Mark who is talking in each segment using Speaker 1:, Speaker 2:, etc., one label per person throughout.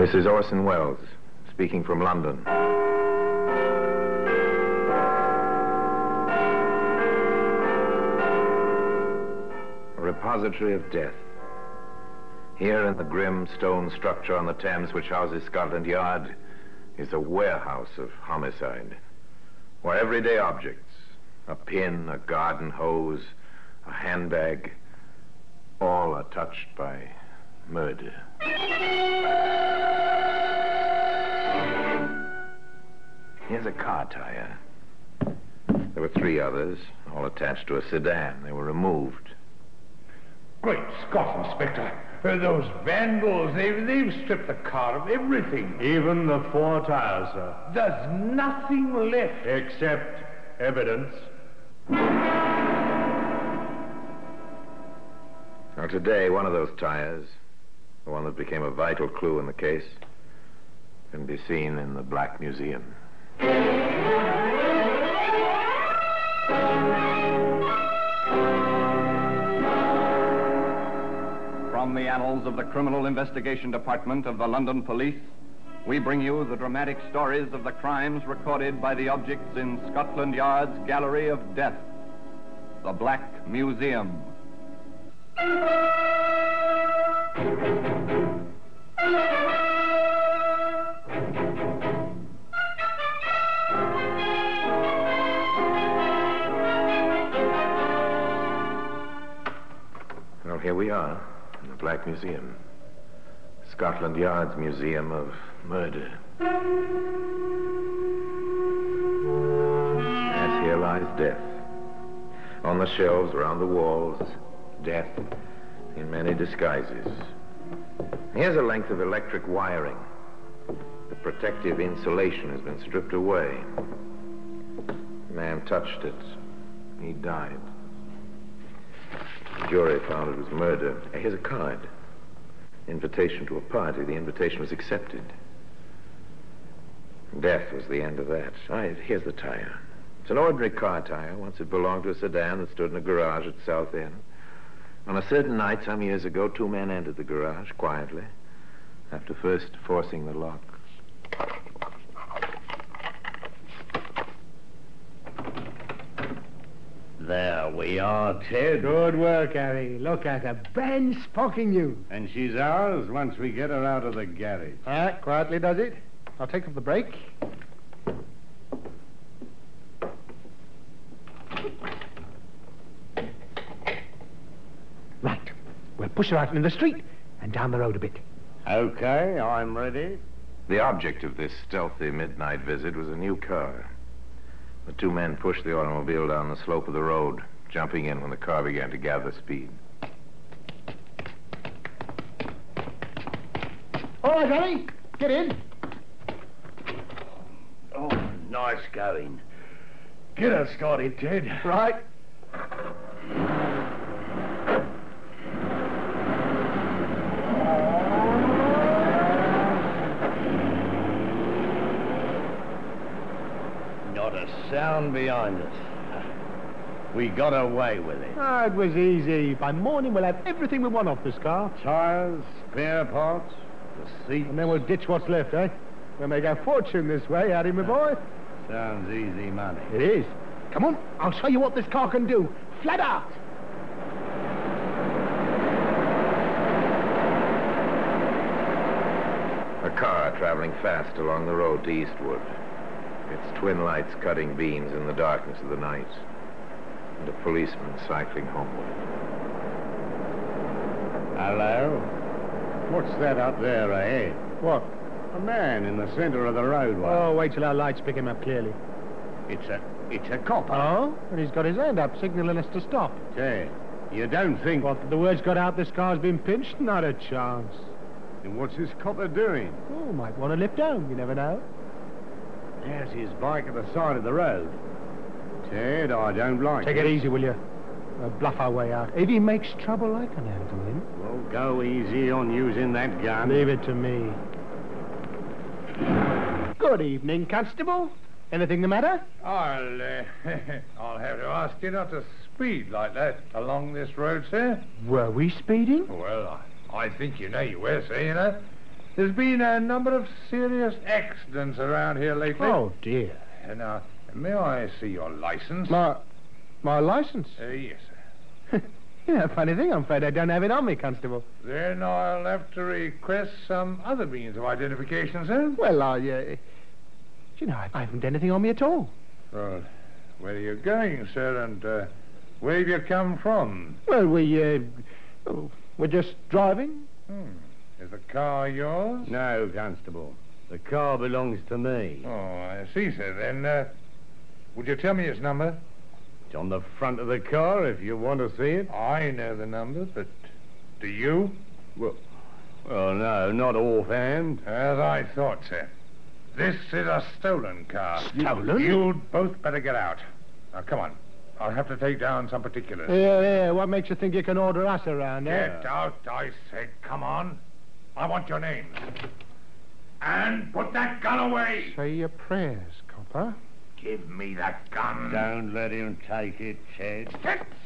Speaker 1: This is Orson Welles, speaking from London. A repository of death. Here in the grim stone structure on the Thames which houses Scotland Yard is a warehouse of homicide, where everyday objects, a pin, a garden hose, a handbag, all are touched by murder. Here's a car tire. There were three others, all attached to a sedan. They were removed.
Speaker 2: Great Scott, Inspector. Uh, those vandals, they've, they've stripped the car of everything.
Speaker 3: Even the four tires, sir.
Speaker 2: There's nothing left.
Speaker 3: Except evidence.
Speaker 1: Now, today, one of those tires, the one that became a vital clue in the case, can be seen in the Black Museum.
Speaker 4: From the annals of the Criminal Investigation Department of the London Police, we bring you the dramatic stories of the crimes recorded by the objects in Scotland Yard's Gallery of Death, the Black Museum.
Speaker 1: Here we are in the Black Museum. Scotland Yard's Museum of Murder. Yes, here lies death. On the shelves, around the walls, death in many disguises. Here's a length of electric wiring. The protective insulation has been stripped away. The man touched it. He died. Jury found it was murder. Here's a card. Invitation to a party. The invitation was accepted. Death was the end of that. Here's the tire. It's an ordinary car tire. Once it belonged to a sedan that stood in a garage at Southend. On a certain night some years ago, two men entered the garage quietly, after first forcing the lock.
Speaker 3: There we are, Ted.
Speaker 5: Good work, Harry. Look at her. Brand sparking you.
Speaker 3: And she's ours once we get her out of the garage.
Speaker 5: Ah, quietly does it. I'll take up the brake. Right. We'll push her out in the street and down the road a bit.
Speaker 3: Okay, I'm ready.
Speaker 1: The object of this stealthy midnight visit was a new car. The two men pushed the automobile down the slope of the road, jumping in when the car began to gather speed.
Speaker 5: All right, Harry. Get in.
Speaker 3: Oh, nice going. Get us started, Ted.
Speaker 5: Right.
Speaker 3: Not a sound behind us. We got away with it.
Speaker 5: Ah, it was easy. By morning, we'll have everything we want off this car.
Speaker 3: Tires, spare parts, the seat.
Speaker 5: And then we'll ditch what's left, eh? We'll make our fortune this way, Harry, my boy.
Speaker 3: Sounds easy money.
Speaker 5: It is. Come on, I'll show you what this car can do. Flat out.
Speaker 1: A car traveling fast along the road to Eastwood. Its twin lights cutting beams in the darkness of the night. And a policeman cycling homeward.
Speaker 3: Hello? What's that up there ahead?
Speaker 5: What?
Speaker 3: A man in the center of the roadway.
Speaker 5: Oh, wait till our lights pick him up clearly.
Speaker 3: It's a it's a copper.
Speaker 5: Oh? And he's got his hand up, signaling us to stop.
Speaker 3: Ted, you don't think
Speaker 5: What, the word's got out this car's been pinched? Not a chance.
Speaker 3: And what's this copper doing?
Speaker 5: Oh, might want to lift home. You never know.
Speaker 3: There's his bike at the side of the road. Ted, I don't like
Speaker 5: Take it easy, will you? We'll bluff our way out. If he makes trouble, I can handle him.
Speaker 3: Well, go easy on using that gun.
Speaker 5: Leave it to me. Good evening, Constable. Anything the matter?
Speaker 2: I'll, uh, I'll have to ask you not to speed like that along this road, sir.
Speaker 5: Were we speeding?
Speaker 2: Well, I, I think you know you were, sir, you know. There's been a number of serious accidents around here lately.
Speaker 5: Oh, dear.
Speaker 2: Uh, now, may I see your license?
Speaker 5: My, my license?
Speaker 2: Uh, yes, sir.
Speaker 5: Yeah, funny thing, I'm afraid I don't have it on me, Constable.
Speaker 2: Then I'll have to request some other means of identification, sir.
Speaker 5: Well, I, uh... You know, I, I haven't anything on me at all.
Speaker 2: Well, where are you going, sir, and uh, where have you come from?
Speaker 5: Well, we, uh... oh, we're just driving.
Speaker 2: Hmm. Is the car yours?
Speaker 3: No, Constable. The car belongs to me.
Speaker 2: Oh, I see, sir. Then, uh, would you tell me its number?
Speaker 3: It's on the front of the car if you want to see it.
Speaker 2: I know the number, but do you?
Speaker 3: Well, well no, not offhand.
Speaker 2: As I thought, sir. This is a stolen car.
Speaker 5: Stolen?
Speaker 2: You'd both better get out. Now, come on. I'll have to take down some particulars.
Speaker 5: Yeah, yeah, what makes you think you can order us around, eh?
Speaker 2: Get out, I said. Come on. I want your names. And put that gun away.
Speaker 5: Say your prayers, copper.
Speaker 2: Give me that gun.
Speaker 3: Don't let him take it, Ted.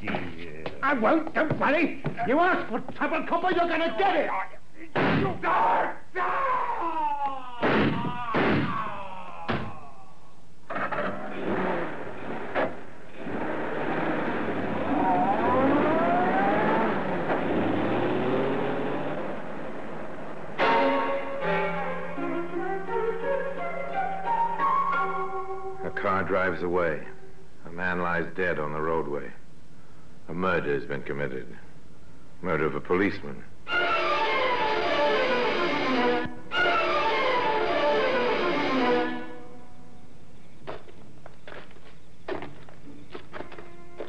Speaker 3: Yeah.
Speaker 2: I won't, don't worry. You ask for trouble, copper, you're gonna get it. You
Speaker 1: drives away. A man lies dead on the roadway. A murder has been committed. Murder of a policeman.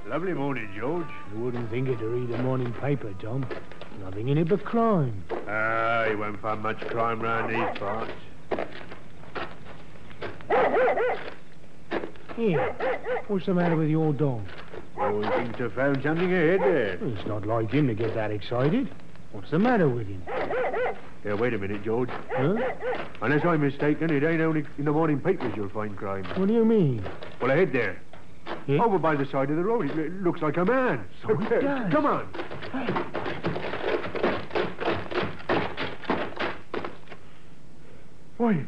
Speaker 3: Lovely morning, George.
Speaker 5: You wouldn't think it to read a morning paper, Tom. Nothing in it but crime.
Speaker 3: Ah, you won't find much crime round these parts.
Speaker 5: Here, what's the matter with your dog?
Speaker 3: Oh, he seems to have found something ahead there.
Speaker 5: Well, it's not like him to get that excited. What's the matter with him?
Speaker 3: Here, wait a minute, George.
Speaker 5: Huh?
Speaker 3: Unless I'm mistaken, it ain't only in the morning papers you'll find crime.
Speaker 5: What do you mean?
Speaker 3: Well, ahead there.
Speaker 5: Yeah?
Speaker 3: Over by the side of the road. It, it looks like a man.
Speaker 5: So it does.
Speaker 3: Come on. Why,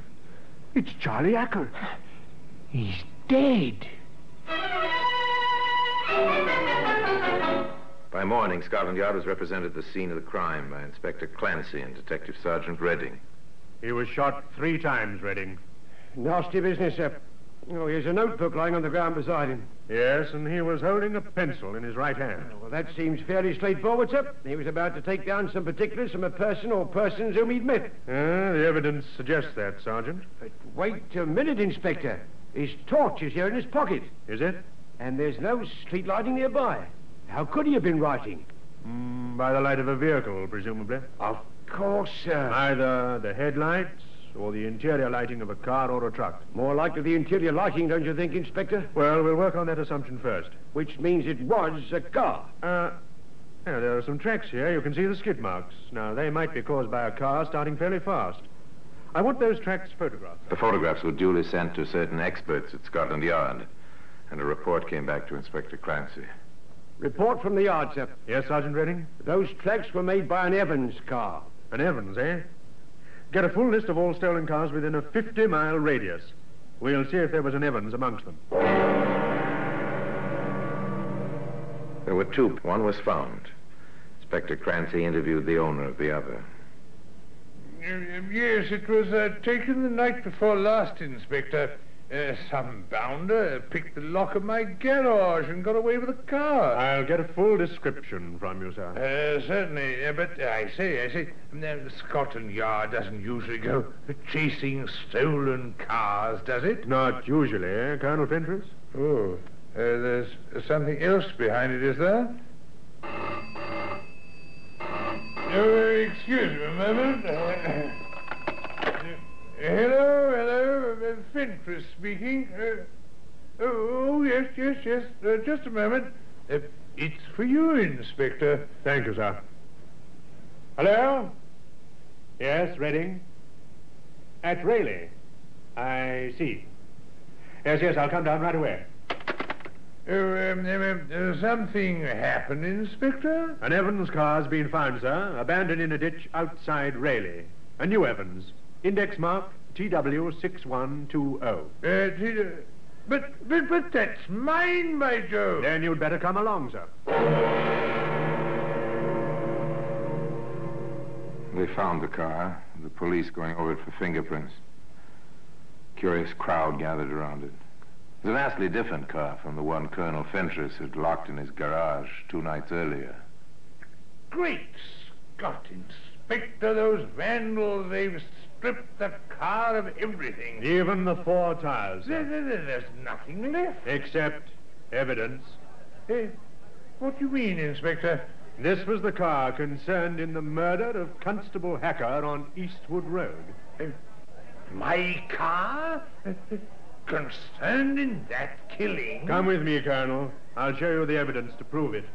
Speaker 3: it's Charlie Acker.
Speaker 5: He's dead.
Speaker 1: By morning, Scotland Yard was represented at the scene of the crime by Inspector Clancy and Detective Sergeant Redding.
Speaker 3: He was shot three times, Redding.
Speaker 6: Nasty business, sir. Oh, here's a notebook lying on the ground beside him.
Speaker 3: Yes, and he was holding a pencil in his right hand.
Speaker 6: Well, that seems fairly straightforward, sir. He was about to take down some particulars from a person or persons whom he'd met.
Speaker 3: Ah, the evidence suggests that, Sergeant.
Speaker 6: But wait a minute, Inspector. His torch is here in his pocket,
Speaker 3: Is it?
Speaker 6: and there's no street lighting nearby. How could he have been writing?
Speaker 3: Mm, by the light of a vehicle, presumably.
Speaker 6: Of course, sir.
Speaker 3: Either the headlights or the interior lighting of a car or a truck.
Speaker 6: More likely the interior lighting, don't you think, Inspector?
Speaker 3: Well, we'll work on that assumption first.
Speaker 6: Which means it was a car.
Speaker 3: Uh, yeah, there are some tracks here. You can see the skid marks. Now, they might be caused by a car starting fairly fast. I want those tracks photographed.
Speaker 1: The photographs were duly sent to certain experts at Scotland Yard, and a report came back to Inspector Clancy.
Speaker 6: Report from the yard, sir.
Speaker 3: Yes, Sergeant Redding?
Speaker 6: Those tracks were made by an Evans car.
Speaker 3: An Evans, eh? Get a full list of all stolen cars within a 50-mile radius. We'll see if there was an Evans amongst them.
Speaker 1: There were two. One was found. Inspector Clancy interviewed the owner of the other.
Speaker 2: Yes, it was uh, taken the night before last, Inspector. Uh, some bounder picked the lock of my garage and got away with the car.
Speaker 3: I'll get a full description from you, sir.
Speaker 2: Uh, certainly, uh, but I say, I say, uh, Scotland Yard doesn't usually go chasing stolen cars, does it?
Speaker 3: Not usually, eh, Colonel Fentress?
Speaker 2: Oh, uh, there's something else behind it, is there? Oh, excuse me a moment. Uh, hello, hello, Fentress speaking. Uh, oh, yes, yes, yes. Uh, just a moment. Uh, it's for you, Inspector.
Speaker 3: Thank you, sir. Hello? Yes, Redding? At Rayleigh. I see. Yes, yes, I'll come down right away.
Speaker 2: Oh, um, um, uh, something happened, Inspector?
Speaker 3: An Evans car's been found, sir, abandoned in a ditch outside Rayleigh. A new Evans. Index mark TW6120.
Speaker 2: Uh, t- uh, but, but, but that's mine, by Jove.
Speaker 3: Then you'd better come along, sir.
Speaker 1: They found the car, the police going over it for fingerprints. Curious crowd gathered around it. It was a vastly different car from the one Colonel Fentress had locked in his garage two nights earlier.
Speaker 2: Great Scott, Inspector, those vandals, they've stripped the car of everything.
Speaker 3: Even the four tires,
Speaker 2: There- there- there- there's nothing left.
Speaker 3: Except evidence.
Speaker 2: Eh, what do you mean, Inspector?
Speaker 3: This was the car concerned in the murder of Constable Hacker on Eastwood Road.
Speaker 2: My car? Concerned in that killing?
Speaker 3: Come with me, Colonel. I'll show you the evidence to prove it.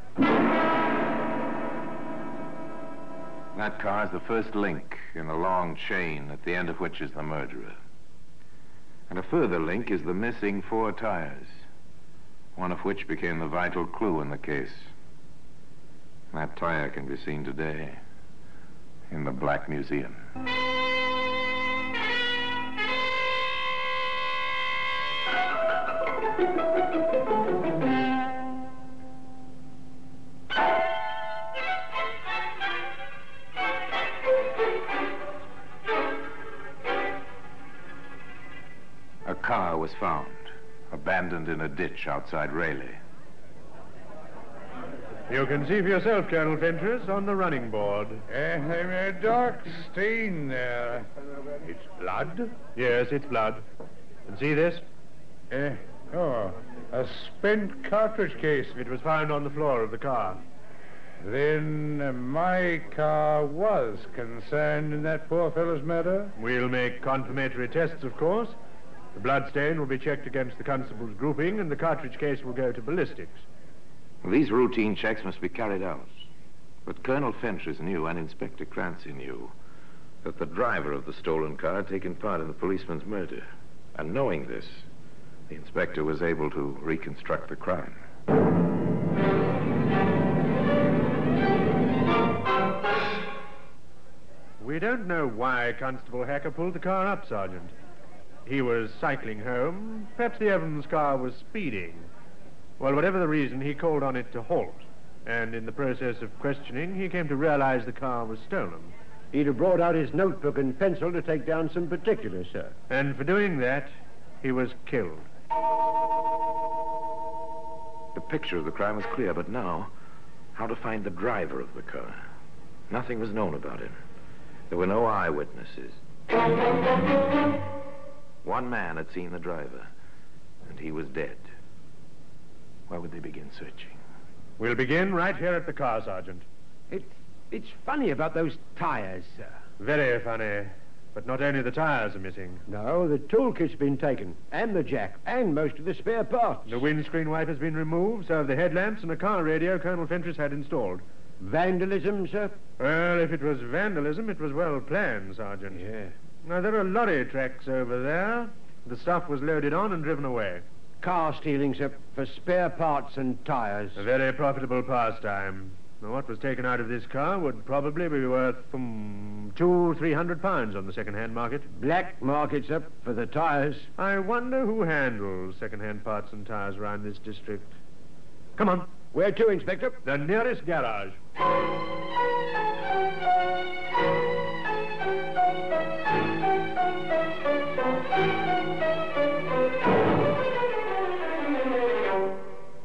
Speaker 1: That car is the first link in a long chain at the end of which is the murderer. And a further link is the missing four tires, one of which became the vital clue in the case. That tire can be seen today in the Black Museum. Ditch outside Rayleigh.
Speaker 3: You can see for yourself, Colonel Fentress, on the running board.
Speaker 2: Eh, a dark stain there. It's blood?
Speaker 3: Yes, it's blood. And see this?
Speaker 2: Eh, oh, a spent cartridge case.
Speaker 3: It was found on the floor of the car.
Speaker 2: Then uh, my car was concerned in that poor fellow's murder?
Speaker 3: We'll make confirmatory tests, of course. The blood stain will be checked against the constable's grouping, and the cartridge case will go to ballistics.
Speaker 1: These routine checks must be carried out. But Colonel Fentress knew, and Inspector Clancy knew, that the driver of the stolen car had taken part in the policeman's murder. And knowing this, the inspector was able to reconstruct the crime.
Speaker 3: We don't know why Constable Hacker pulled the car up, Sergeant. He was cycling home. Perhaps the Evans car was speeding. Well, whatever the reason, he called on it to halt. And in the process of questioning, he came to realize the car was stolen.
Speaker 6: He'd have brought out his notebook and pencil to take down some particulars, sir.
Speaker 3: And for doing that, he was killed.
Speaker 1: The picture of the crime was clear, but now, how to find the driver of the car? Nothing was known about him. There were no eyewitnesses. One man had seen the driver, and he was dead. Where would they begin searching?
Speaker 3: We'll begin right here at the car, Sergeant.
Speaker 6: It, it's funny about those tires, sir.
Speaker 3: Very funny. But not only the tires are missing.
Speaker 6: No, the toolkit's been taken, and the jack, and most of the spare parts.
Speaker 3: The windscreen wiper's been removed, so have the headlamps and a car radio Colonel Fentress had installed.
Speaker 6: Vandalism, sir?
Speaker 3: Well, if it was vandalism, it was well planned, Sergeant.
Speaker 6: Yeah.
Speaker 3: Now, there are lorry tracks over there. The stuff was loaded on and driven away.
Speaker 6: Car stealing, sir, for spare parts and tires.
Speaker 3: A very profitable pastime. Now, what was taken out of this car would probably be worth um, two, three hundred pounds on the second-hand market.
Speaker 6: Black market, sir, for the tires.
Speaker 3: I wonder who handles second-hand parts and tires around this district. Come on,
Speaker 6: Where to, Inspector?
Speaker 3: the nearest garage.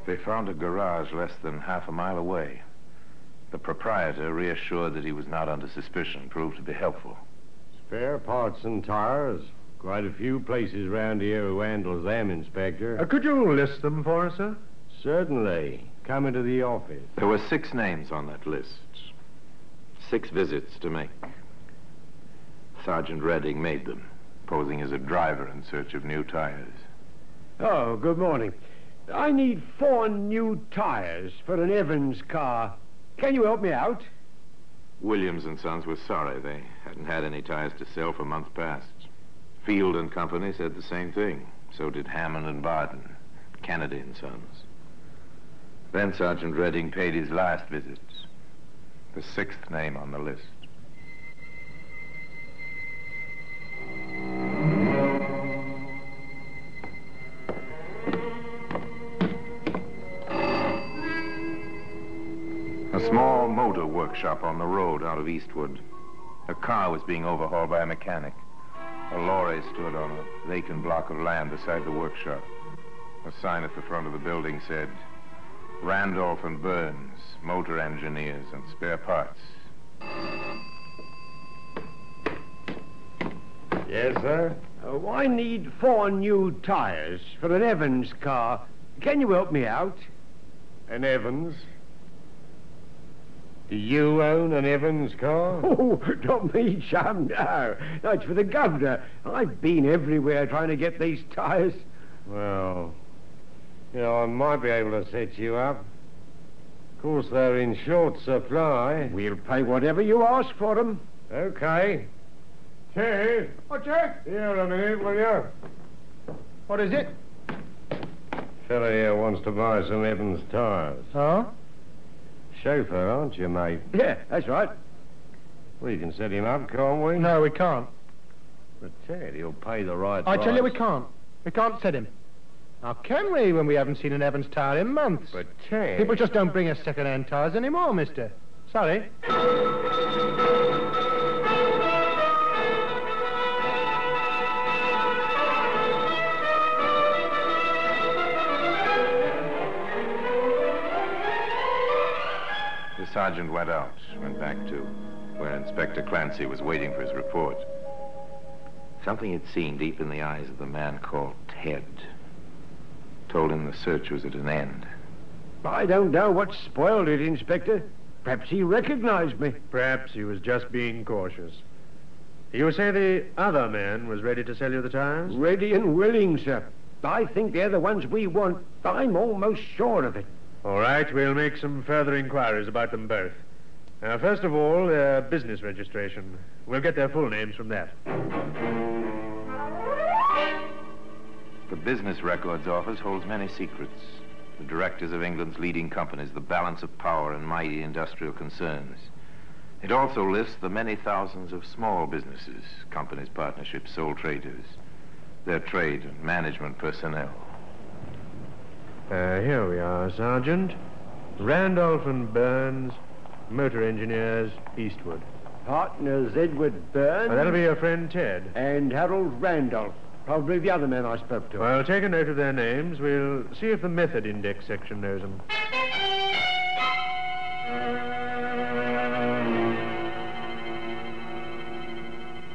Speaker 1: They found a garage less than half a mile away. The proprietor, reassured that he was not under suspicion, proved to be helpful.
Speaker 7: Spare parts and tires. Quite a few places round here who handles them, Inspector.
Speaker 3: Uh, could you list them for us, sir?
Speaker 7: Certainly. Come into the office.
Speaker 1: There were six names on that list. Six visits to make. Sergeant Redding made them, posing as a driver in search of new tires.
Speaker 6: Oh, good morning. I need four new tires for an Evans car. Can you help me out?
Speaker 1: Williams and Sons were sorry they hadn't had any tires to sell for months past. Field and Company said the same thing. So did Hammond and Barton, Kennedy and Sons. Then Sergeant Redding paid his last visit, the sixth name on the list. Workshop on the road out of Eastwood. A car was being overhauled by a mechanic. A lorry stood on a vacant block of land beside the workshop. A sign at the front of the building said, Randolph and Burns, motor engineers and spare parts.
Speaker 7: Yes, sir?
Speaker 6: Oh, I need four new tires for an Evans car. Can you help me out?
Speaker 7: An Evans? Do you own an Evans car?
Speaker 6: Oh, not me, chum, no. That's for the governor. I've been everywhere trying to get these tires.
Speaker 7: Well, you know, I might be able to set you up. Of course, they're in short supply.
Speaker 6: We'll pay whatever you ask for them.
Speaker 7: Okay. Ted,
Speaker 2: Oh, Jack!
Speaker 7: here a minute, will you?
Speaker 2: What is it?
Speaker 7: Fella here wants to buy some Evans tires.
Speaker 5: Huh?
Speaker 7: Chauffeur, aren't you, mate?
Speaker 6: Yeah, that's right.
Speaker 7: We can set him up, can't we?
Speaker 5: No, we can't.
Speaker 7: But Ted, he'll pay the right
Speaker 5: I tell you, we can't. We can't set him. Now, can we when we haven't seen an Evans tire in months?
Speaker 7: But Ted...
Speaker 5: People just don't bring us second-hand tires anymore, mister. Sorry.
Speaker 1: Sergeant went out, went back to where Inspector Clancy was waiting for his report. Something he'd seen deep in the eyes of the man called Ted told him the search was at an end.
Speaker 6: I don't know what spoiled it, Inspector. Perhaps he recognized me.
Speaker 3: Perhaps he was just being cautious. You say the other man was ready to sell you the tires?
Speaker 6: Ready and willing, sir. I think they're the ones we want. I'm almost sure of it.
Speaker 3: All right, we'll make some further inquiries about them both. Now, first of all, their business registration. We'll get their full names from that.
Speaker 1: The Business Records Office holds many secrets. The directors of England's leading companies, the balance of power in mighty industrial concerns. It also lists the many thousands of small businesses, companies, partnerships, sole traders, their trade and management personnel.
Speaker 3: Uh, here we are, Sergeant. Randolph and Burns, motor engineers, Eastwood.
Speaker 6: Partners Edward Burns
Speaker 3: Now, that'll be your friend Ted.
Speaker 6: and Harold Randolph. Probably the other man I spoke to.
Speaker 3: Well, take a note of their names. We'll see if the method index section knows them.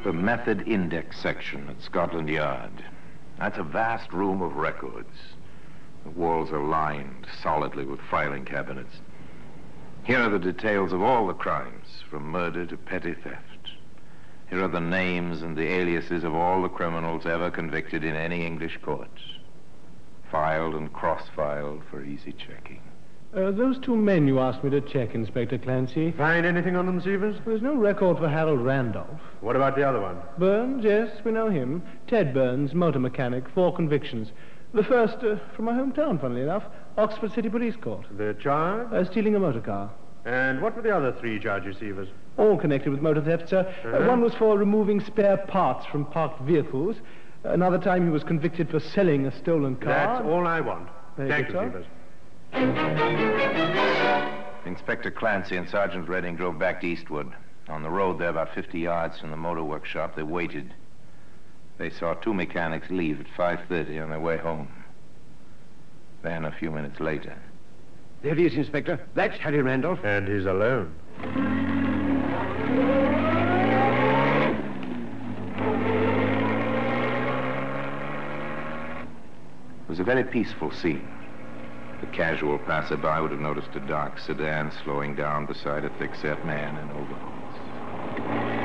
Speaker 1: The Method Index section at Scotland Yard. That's a vast room of records. The walls are lined solidly with filing cabinets. Here are the details of all the crimes, from murder to petty theft. Here are the names and the aliases of all the criminals ever convicted in any English court. Filed and cross-filed for easy checking.
Speaker 5: Uh, those two men you asked me to check, Inspector Clancy.
Speaker 3: Find anything on them, Severs?
Speaker 5: There's no record for Harold Randolph.
Speaker 3: What about the other one?
Speaker 5: Burns, yes, we know him. Ted Burns, motor mechanic, four convictions. The first uh, from my hometown, funnily enough, Oxford City Police Court.
Speaker 3: The charge?
Speaker 5: Uh, stealing a motor car.
Speaker 3: And what were the other three charges, Severs?
Speaker 5: All connected with motor theft, sir. Uh,
Speaker 3: Uh-huh.
Speaker 5: one was for removing spare parts from parked vehicles. Another time he was convicted for selling a stolen car.
Speaker 3: That's all I want.
Speaker 5: Very
Speaker 3: Thank
Speaker 5: good,
Speaker 3: you,
Speaker 5: sir.
Speaker 1: Inspector Clancy and Sergeant Redding drove back to Eastwood. On the road there, about 50 yards from the motor workshop, they waited. They saw two mechanics leave at 5.30 on their way home. Then, a few minutes later,
Speaker 6: There he is, Inspector. That's Harry Randolph.
Speaker 3: And he's alone.
Speaker 1: it was a very peaceful scene. The casual passerby would have noticed a dark sedan slowing down beside a thick-set man in overalls.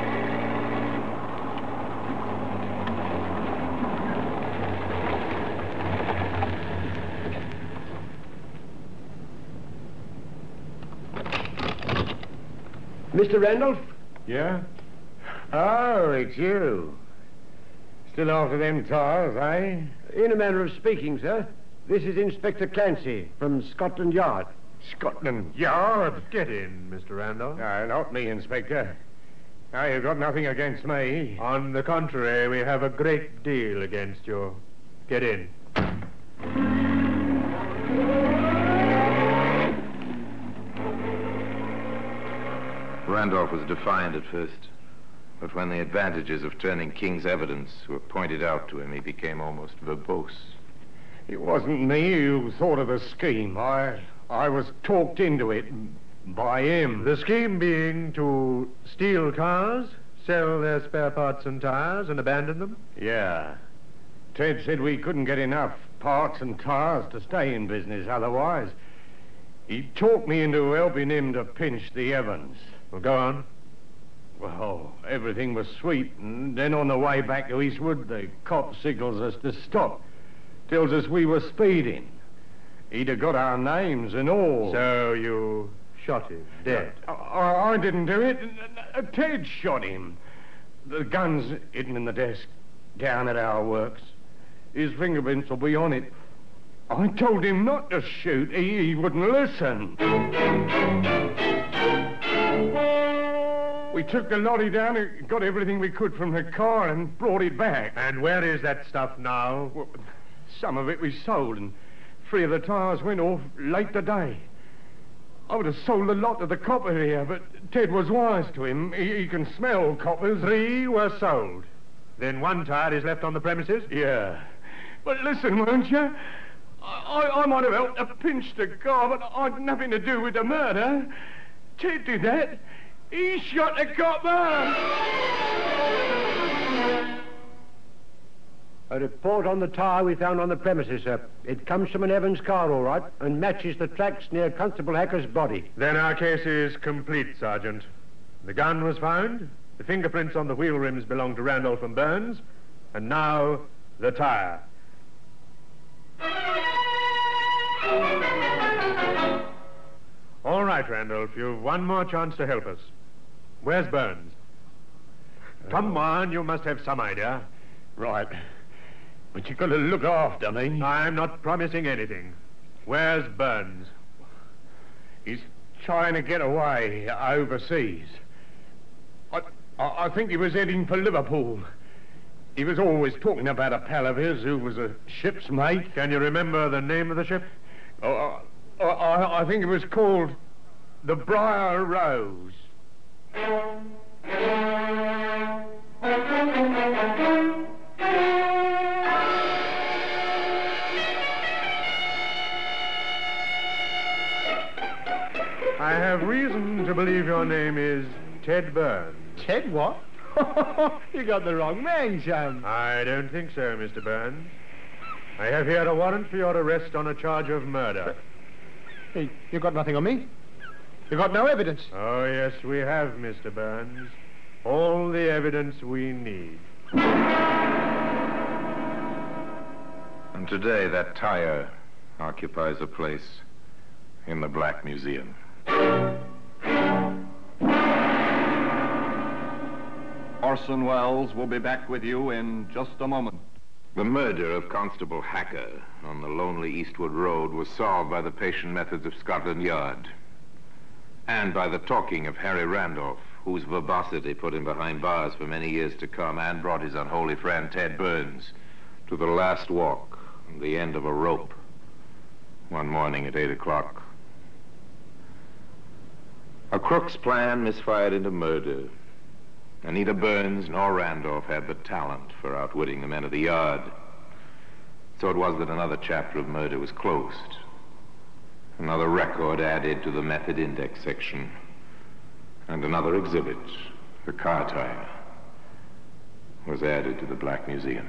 Speaker 6: Mr. Randolph?
Speaker 7: Yeah? Oh, it's you. Still after them tires, eh?
Speaker 6: In a manner of speaking, sir. This is Inspector Clancy from Scotland Yard.
Speaker 7: Scotland Yard.
Speaker 3: Get in, Mr. Randolph.
Speaker 7: No, not me, Inspector. Now, you've got nothing against me.
Speaker 3: On the contrary, we have a great deal against you. Get in.
Speaker 1: Randolph was defiant at first, but when the advantages of turning King's evidence were pointed out to him, he became almost verbose.
Speaker 7: It wasn't me who thought of the scheme. I, I was talked into it by him.
Speaker 3: The scheme being to steal cars, sell their spare parts and tires, and abandon them?
Speaker 7: Yeah. Ted said we couldn't get enough parts and tires to stay in business otherwise. He talked me into helping him to pinch the Evans.
Speaker 3: Well, go on.
Speaker 7: Well, everything was sweet, and then on the way back to Eastwood, the cop signals us to stop. Tells us we were speeding. He'd have got our names and all.
Speaker 3: So you shot him, dead.
Speaker 7: I, I- I didn't do it. Ted shot him. The gun's hidden in the desk down at our works. His fingerprints will be on it. I told him not to shoot. He, he wouldn't listen. We took the lorry down and got everything we could from the car and brought it back.
Speaker 3: And where is that stuff now?
Speaker 7: Well, some of it we sold, and three of the tires went off late today. I would have sold a lot to the copper here, but Ted was wise to him. He, he can smell coppers.
Speaker 3: Three were sold. Then one tire is left on the premises?
Speaker 7: Yeah. But listen, won't you? I, I, I might have helped to pinch the car, but I'd nothing to do with the murder. Ted did that. He shot the copper.
Speaker 6: A report on the tire we found on the premises, sir. It comes from an Evans car, all right, and matches the tracks near Constable Hacker's body.
Speaker 3: Then our case is complete, Sergeant. The gun was found, the fingerprints on the wheel rims belong to Randolph and Burns, and now the tire. All right, Randolph, you've one more chance to help us. Where's Burns? Come on, you must have some idea.
Speaker 7: Right. But you've got to look after me.
Speaker 3: I'm not promising anything. Where's Burns?
Speaker 7: He's trying to get away overseas. I, I, I think he was heading for Liverpool. He was always talking about a pal of his who was a ship's mate.
Speaker 3: Can you remember the name of the ship?
Speaker 7: Oh, I, I, I think it was called the Briar Rose.
Speaker 3: I have reason to believe your name is Ted Burns.
Speaker 5: Ted, what? you got the wrong man, Sam.
Speaker 3: I don't think so, Mr. Burns. I have here a warrant for your arrest on a charge of murder.
Speaker 5: Hey, you got nothing on me? You got no evidence.
Speaker 3: Oh, yes, we have, Mr. Burns. All the evidence we need.
Speaker 1: And today, that tire occupies a place in the Black Museum.
Speaker 4: Orson Welles will be back with you in just a moment.
Speaker 1: The murder of Constable Hacker on the lonely Eastwood Road was solved by the patient methods of Scotland Yard and by the talking of Harry Randolph, whose verbosity put him behind bars for many years to come and brought his unholy friend Ted Burns to the last walk and the end of a rope one morning at 8 o'clock. A crook's plan misfired into murder. And neither Burns nor Randolph had the talent for outwitting the men of the yard. So it was that another chapter of murder was closed. Another record added to the method index section. And another exhibit, the car tire, was added to the Black Museum.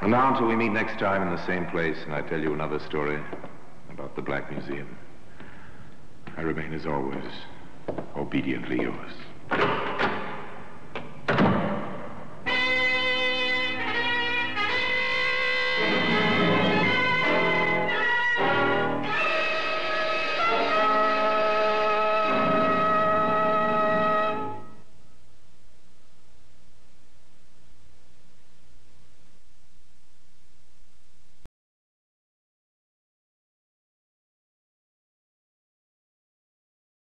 Speaker 1: And now until we meet next time in the same place and I tell you another story about the Black Museum. I remain as always obediently yours.